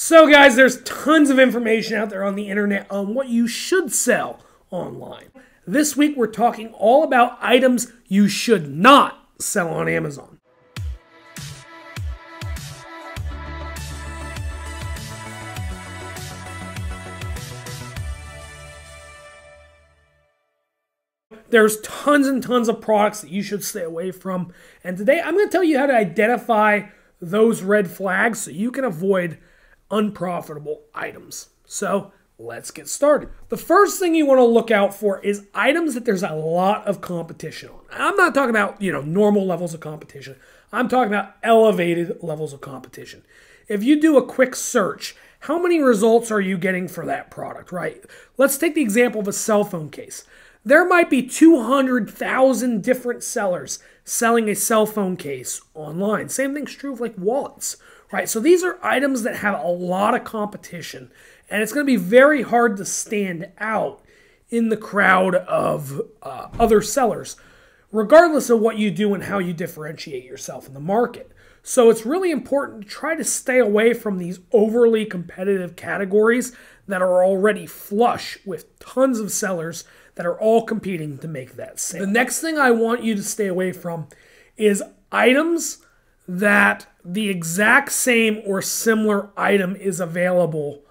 So, guys, there's tons of information out there on the internet on what you should sell online. This week, we're talking all about items you should not sell on Amazon. There's tons and tons of products that you should stay away from. And today I'm going to tell you how to identify those red flags so you can avoid unprofitable items. So let's get started. The first thing you want to look out for is items that there's a lot of competition on. I'm not talking about, you know, normal levels of competition. I'm talking about elevated levels of competition. If you do a quick search, how many results are you getting for that product, right? Let's take the example of a cell phone case. There might be 200,000 different sellers selling a cell phone case online. Same thing's true of like wallets right? So these are items that have a lot of competition, and it's going to be very hard to stand out in the crowd of uh, other sellers, regardless of what you do and how you differentiate yourself in the market. So it's really important to try to stay away from these overly competitive categories that are already flush with tons of sellers that are all competing to make that sale. The next thing I want you to stay away from is items that the exact same or similar item is available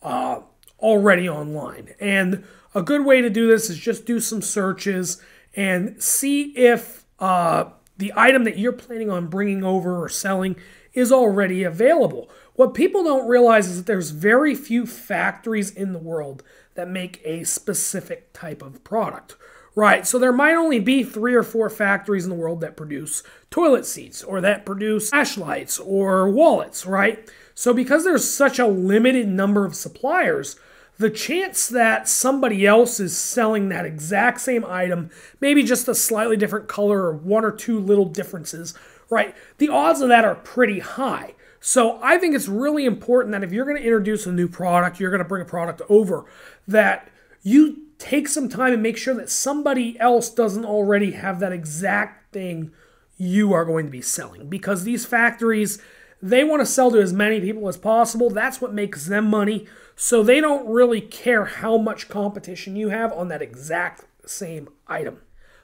uh, already online. And a good way to do this is just do some searches and see if uh, the item that you're planning on bringing over or selling is already available. What people don't realize is that there's very few factories in the world that make a specific type of product. Right, so there might only be three or four factories in the world that produce toilet seats or that produce flashlights or wallets, right? So because there's such a limited number of suppliers, the chance that somebody else is selling that exact same item, maybe just a slightly different color or one or two little differences, right? The odds of that are pretty high. So I think it's really important that if you're going to introduce a new product, you're going to bring a product over, that you take some time and make sure that somebody else doesn't already have that exact thing you are going to be selling. Because these factories they want to sell to as many people as possible. That's what makes them money. So they don't really care how much competition you have on that exact same item.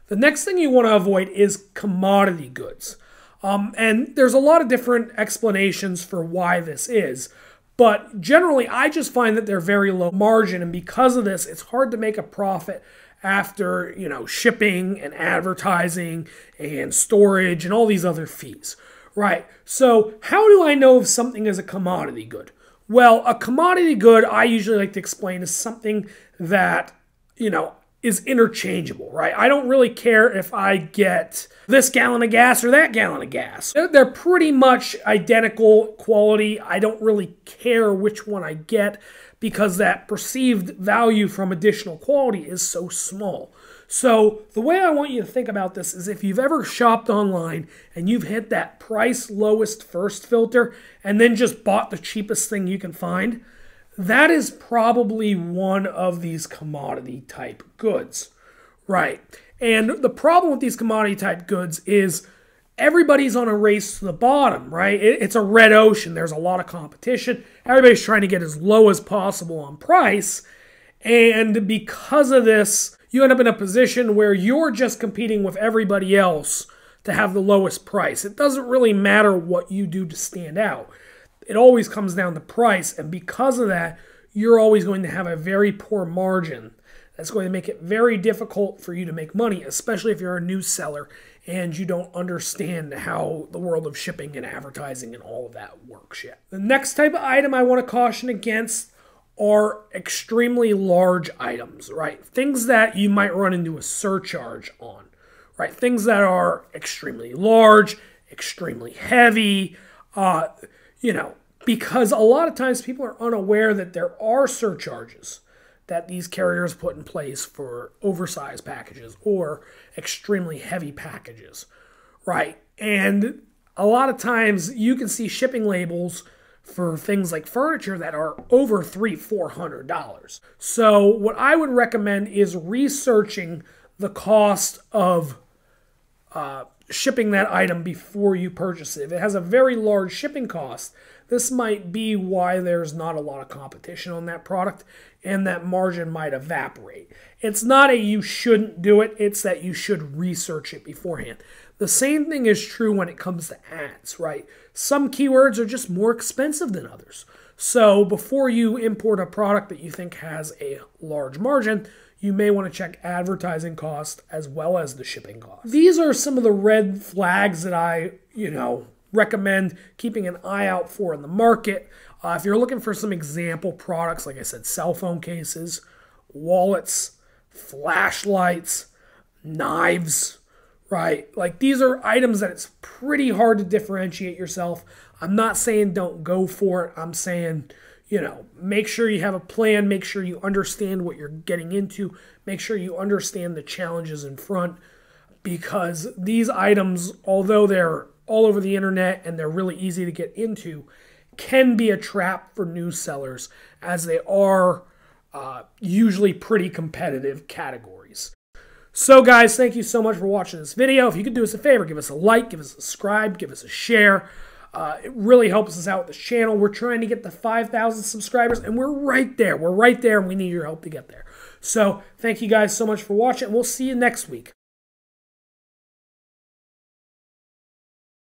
The next thing you want to avoid is commodity goods. Um, and there's a lot of different explanations for why this is but generally, I just find that they're very low margin, and because of this, it's hard to make a profit after you know shipping and advertising and storage and all these other fees. Right. So, how do I know if something is a commodity good? Well, a commodity good, I usually like to explain, is something that, you know, is interchangeable, right? I don't really care if I get this gallon of gas or that gallon of gas. They're pretty much identical quality. I don't really care which one I get because that perceived value from additional quality is so small. So, the way I want you to think about this is if you've ever shopped online and you've hit that price lowest first filter and then just bought the cheapest thing you can find, that is probably one of these commodity type goods, right? And the problem with these commodity type goods is everybody's on a race to the bottom, right? It's a red ocean. There's a lot of competition. Everybody's trying to get as low as possible on price. And because of this, you end up in a position where you're just competing with everybody else to have the lowest price. It doesn't really matter what you do to stand out it always comes down to price. And because of that, you're always going to have a very poor margin. That's going to make it very difficult for you to make money, especially if you're a new seller and you don't understand how the world of shipping and advertising and all of that works yet. The next type of item I want to caution against are extremely large items, right? Things that you might run into a surcharge on, right? Things that are extremely large, extremely heavy, uh, you know, because a lot of times people are unaware that there are surcharges that these carriers put in place for oversized packages or extremely heavy packages, right? And a lot of times you can see shipping labels for things like furniture that are over three, four hundred dollars. So what I would recommend is researching the cost of uh, shipping that item before you purchase it. If it has a very large shipping cost, this might be why there's not a lot of competition on that product and that margin might evaporate. It's not a you shouldn't do it, it's that you should research it beforehand. The same thing is true when it comes to ads, right? Some keywords are just more expensive than others. So before you import a product that you think has a large margin, you may want to check advertising cost as well as the shipping cost. These are some of the red flags that I, you know, recommend keeping an eye out for in the market. Uh, if you're looking for some example products, like I said, cell phone cases, wallets, flashlights, knives, right? Like these are items that it's pretty hard to differentiate yourself. I'm not saying don't go for it. I'm saying, you know, make sure you have a plan, make sure you understand what you're getting into, make sure you understand the challenges in front because these items, although they're all over the internet and they're really easy to get into, can be a trap for new sellers as they are uh, usually pretty competitive categories. So, guys, thank you so much for watching this video. If you could do us a favor, give us a like, give us a subscribe, give us a share. Uh, it really helps us out with this channel. We're trying to get the 5,000 subscribers, and we're right there. We're right there, and we need your help to get there. So, thank you guys so much for watching, and we'll see you next week.